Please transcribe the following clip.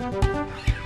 you